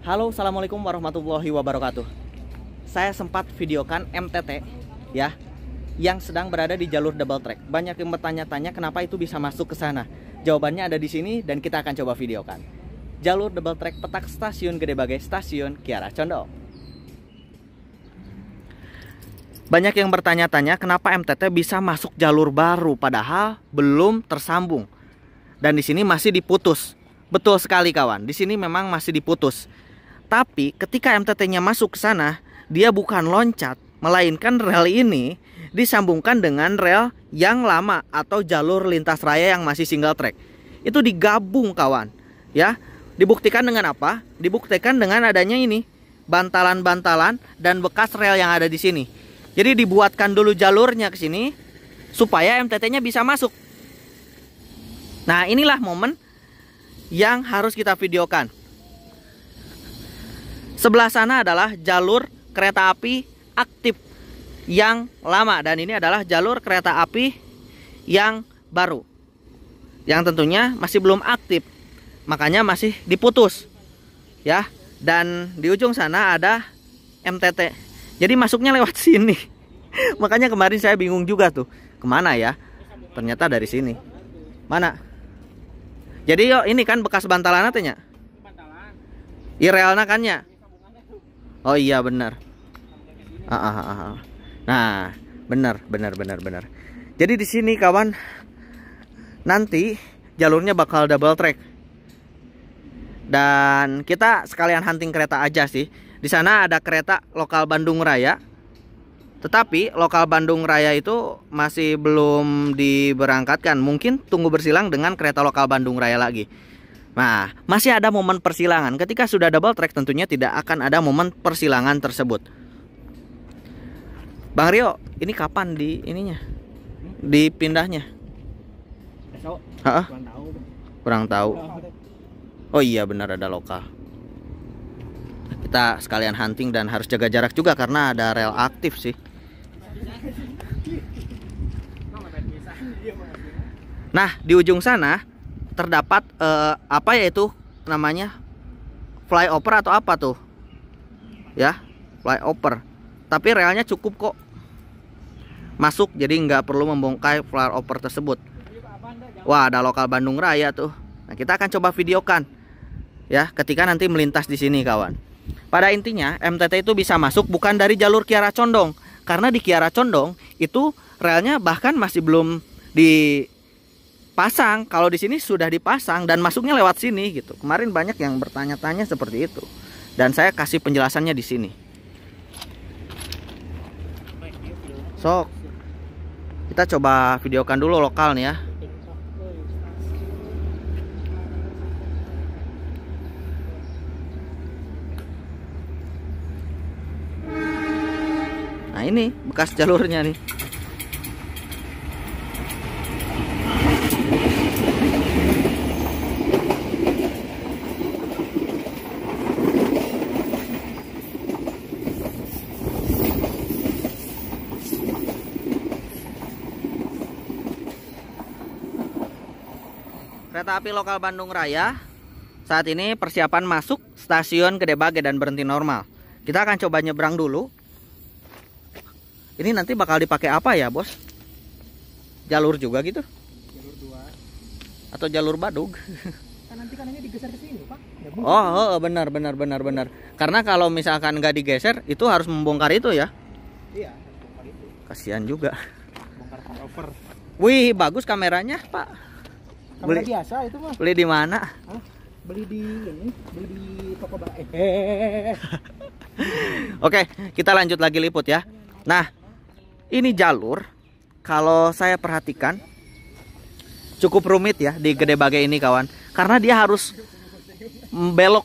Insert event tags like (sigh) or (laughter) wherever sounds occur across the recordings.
Halo, Assalamualaikum warahmatullahi wabarakatuh. Saya sempat videokan MTT ya Yang sedang berada di jalur double track. Banyak yang bertanya-tanya kenapa itu bisa masuk ke sana. Jawabannya ada di sini dan kita akan coba videokan. Jalur double track petak stasiun Gede Bagai Stasiun Kiara Condong. Banyak yang bertanya-tanya kenapa MTT bisa masuk jalur baru padahal belum tersambung. Dan di sini masih diputus. Betul sekali kawan, di sini memang masih diputus. Tapi ketika MTT-nya masuk ke sana, dia bukan loncat, melainkan rel ini disambungkan dengan rel yang lama atau jalur lintas raya yang masih single track. Itu digabung kawan, ya. Dibuktikan dengan apa? Dibuktikan dengan adanya ini, bantalan-bantalan dan bekas rel yang ada di sini. Jadi dibuatkan dulu jalurnya ke sini supaya MTT-nya bisa masuk. Nah, inilah momen yang harus kita videokan. Sebelah sana adalah jalur kereta api aktif yang lama dan ini adalah jalur kereta api yang baru. Yang tentunya masih belum aktif. Makanya masih diputus. Ya. Dan di ujung sana ada MTT. Jadi masuknya lewat (laughs) sini. Makanya kemarin saya bingung juga tuh. Ke mana ya? Ternyata dari sini. Mana? Jadi yo ini kan bekas bantalan atanya? Bantalan. Irelna kan ya? Oh iya benar. Ah, ah, ah, ah. Nah, benar, benar, benar, benar. Jadi di sini kawan, nanti jalurnya bakal double track. Dan kita sekalian hunting kereta aja sih. Di sana ada kereta lokal Bandung Raya. Tetapi lokal Bandung Raya itu masih belum diberangkatkan. Mungkin tunggu bersilang dengan kereta lokal Bandung Raya lagi. Nah, masih ada momen persilangan. Ketika sudah double track tentunya tidak akan ada momen persilangan tersebut. Bang Rio, ini kapan di ininya? Dipindahnya? Besok. Heeh. Kurang tahu. Kurang tahu. Oh iya benar ada lokal. Kita sekalian hunting dan harus jaga jarak juga karena ada rel aktif sih. Nah, di ujung sana terdapat eh, apa ya itu namanya? Flyover atau apa tuh? Ya flyover. Tapi relnya cukup kok. Masuk jadi nggak perlu membongkar flyover tersebut. Wah ada lokal Bandung Raya tuh. Nah kita akan coba videokan. Ya ketika nanti melintas di sini kawan. Pada intinya MTT itu bisa masuk bukan dari jalur Kiara Condong. Karena di Kiara Condong itu relnya bahkan masih belum di pasang kalau di sini sudah dipasang dan masuknya lewat sini gitu. Kemarin banyak yang bertanya-tanya seperti itu. Dan saya kasih penjelasannya di sini. Sok. Kita coba videokan dulu lokal nih ya. Nah ini bekas jalurnya nih Kereta api lokal Bandung Raya saat ini persiapan masuk stasiun Gede Bage dan berhenti normal. Kita akan coba nyebrang dulu. Ini nanti bakal dipakai apa ya, Bos? Jalur juga gitu? Jalur dua. Atau jalur Badug? Kan nanti kanannya digeser ke sini, Pak. Ya, Bu. Oh, oh, benar benar benar benar. Karena kalau misalkan nggak digeser, itu harus membongkar itu ya. Iya, itu. Kasihan juga. Bongkar. Wih, bagus kameranya, Pak. Beli- biasa itu mah. Beli di mana? Hah? Beli di ini, beli di toko ba eh. (laughs) Oke, kita lanjut lagi liput ya. Nah, ini jalur kalau saya perhatikan cukup rumit ya di Gede Bage ini kawan. Karena dia harus belok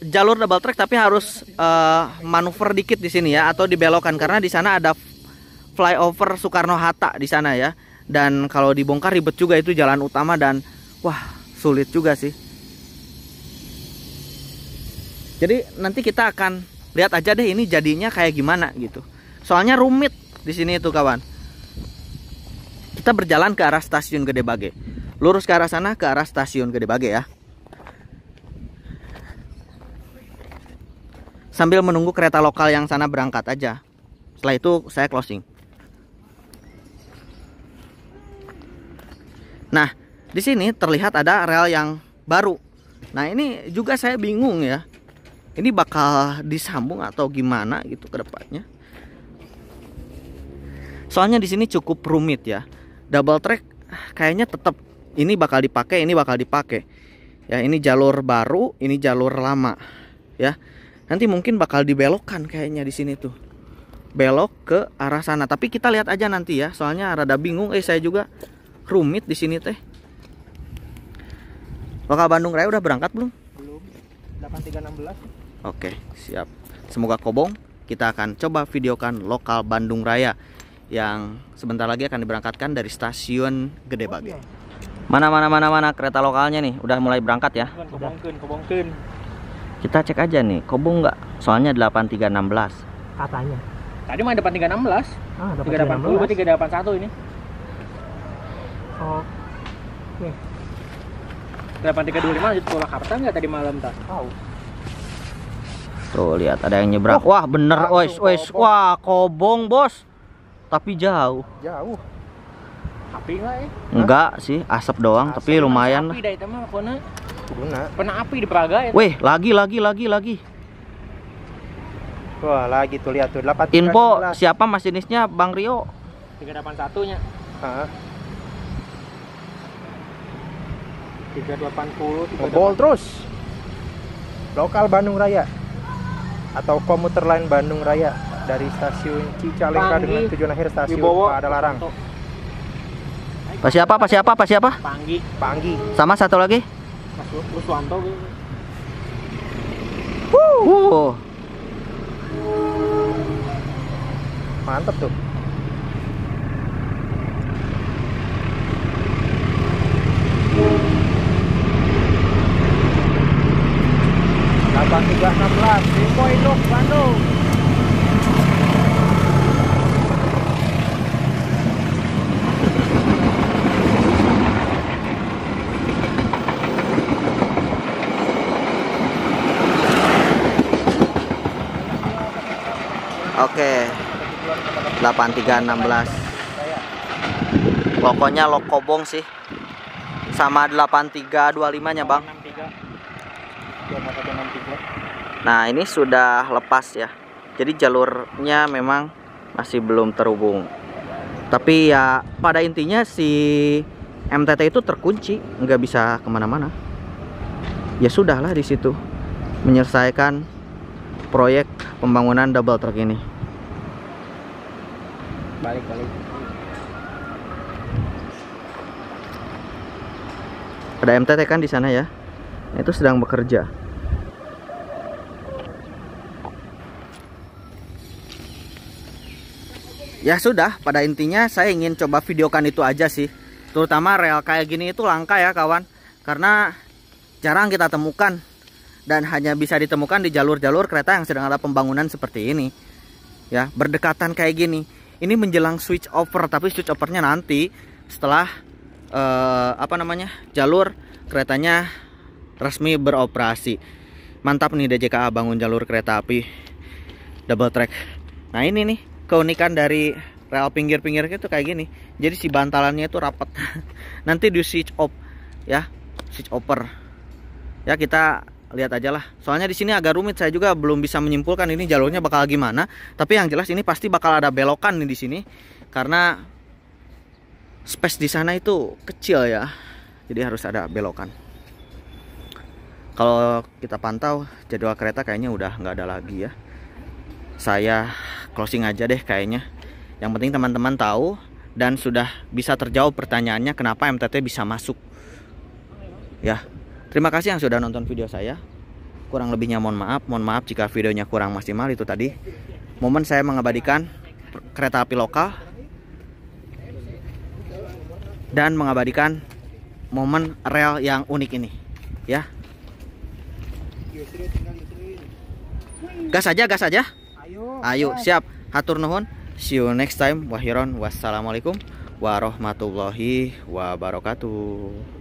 jalur double track tapi harus eh, manuver dikit di sini ya atau dibelokkan karena di sana ada flyover Soekarno Hatta di sana ya. Dan kalau dibongkar ribet juga itu jalan utama dan wah sulit juga sih. Jadi nanti kita akan lihat aja deh ini jadinya kayak gimana gitu. Soalnya rumit di sini itu kawan. Kita berjalan ke arah stasiun Gede Bage. Lurus ke arah sana ke arah stasiun Gede Bage ya. sambil menunggu kereta lokal yang sana berangkat aja. Setelah itu saya closing. Nah, di sini terlihat ada rel yang baru. Nah, ini juga saya bingung ya. Ini bakal disambung atau gimana gitu ke depannya. Soalnya di sini cukup rumit ya. Double track kayaknya tetap ini bakal dipakai, ini bakal dipakai. Ya, ini jalur baru, ini jalur lama. Ya. Nanti mungkin bakal dibelokkan kayaknya di sini tuh. Belok ke arah sana. Tapi kita lihat aja nanti ya. Soalnya rada bingung. Eh, saya juga rumit di sini teh. Lokal Bandung Raya udah berangkat belum? Belum. 8316. Oke, siap. Semoga kobong. Kita akan coba videokan lokal Bandung Raya yang sebentar lagi akan diberangkatkan dari stasiun Gede Bage. Mana mana mana mana kereta lokalnya nih, udah mulai berangkat ya. Kobongkeun, kobongkeun. Kita cek aja nih, kobong nggak? Soalnya 8316. Katanya. Tadi mah depan 316. Ah, depan 380 berarti 381 ini. Oh. Nih. 8325 lanjut ke Jakarta nggak tadi malam tak? Tahu. Tuh lihat ada yang nyebrang. Oh, Wah bener, wes wes. Wah kobong bos. Tapi jauh. Jauh. Api nggak ya? Enggak sih, asap doang. Tapi lumayan. Api dah itu mah kona. Guna. Pernah api di Praga ya? Weh, lagi lagi lagi lagi. Wah, lagi tuh lihat tuh 8 Info siapa masinisnya Bang Rio? 381 nya. Heeh. 380 Ngebol terus. Lokal Bandung Raya atau komuter lain Bandung Raya dari stasiun Cicalengka Panggi. dengan tujuan akhir stasiun Wibowo Padalarang. Pas siapa? Pas siapa? Pas siapa? Panggi. Panggi. Sama satu lagi? Mas Ruswanto gitu. Wuh. Mantep tuh. Delapan tiga enam belas, Info Induk Bandung. Oke. 8316. Lokonya lokobong sih. Sama 8325 nya, Bang. 63. Nah, ini sudah lepas ya. Jadi jalurnya memang masih belum terhubung. Tapi ya pada intinya si MTT itu terkunci, nggak bisa ke mana-mana. Ya sudahlah di situ menyelesaikan proyek pembangunan double track ini. Balik balik. Ada MTT kan di sana ya. Itu sedang bekerja. Ya sudah, pada intinya saya ingin coba videokan itu aja sih. Terutama rel kayak gini itu langka ya kawan. Karena jarang kita temukan dan hanya bisa ditemukan di jalur-jalur kereta yang sedang ada pembangunan seperti ini. Ya, berdekatan kayak gini. Ini menjelang switch over, tapi switch overnya nanti setelah eh, apa namanya? jalur keretanya resmi beroperasi. Mantap nih DJKA bangun jalur kereta api double track. Nah, ini nih keunikan dari rel pinggir-pinggir itu kayak gini. Jadi si bantalannya itu rapat. (laughs) Nanti di switch off ya, switch over. Ya kita lihat aja lah. Soalnya di sini agak rumit. Saya juga belum bisa menyimpulkan ini jalurnya bakal gimana. Tapi yang jelas ini pasti bakal ada belokan nih di sini karena space di sana itu kecil ya. Jadi harus ada belokan. Kalau kita pantau jadwal kereta kayaknya udah nggak ada lagi ya. Saya closing aja deh kayaknya. Yang penting teman-teman tahu dan sudah bisa terjawab pertanyaannya kenapa MTT bisa masuk. Ya, terima kasih yang sudah nonton video saya. Kurang lebihnya mohon maaf, mohon maaf jika videonya kurang maksimal itu tadi. Momen saya mengabadikan kereta api lokal dan mengabadikan momen rel yang unik ini. Ya, gas aja, gas aja. Ayo. Ayo, siap. Hatur nuhun. See you next time. Wahiron. Wassalamualaikum warahmatullahi wabarakatuh.